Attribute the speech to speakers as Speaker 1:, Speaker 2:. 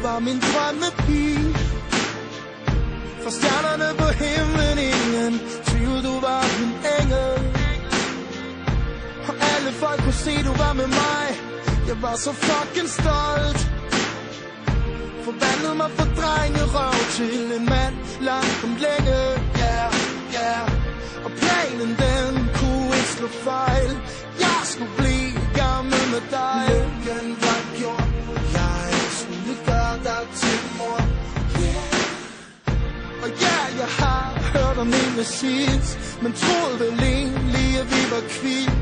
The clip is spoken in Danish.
Speaker 1: Hvor min drømme pige Fra stjernerne på himlen folk kunne se, du var med mig Jeg var så fucking stolt Forvandlede mig fra drengerøv til en mand langt om længe. Ja, Yeah, ja yeah. Og planen den kunne ikke slå fejl. Jeg skulle blive gammel med dig. Lykken var gjort. Jeg skulle gøre dig til mor. Yeah. Og ja, jeg har hørt om en machines Men troede vel egentlig, at vi var kvitt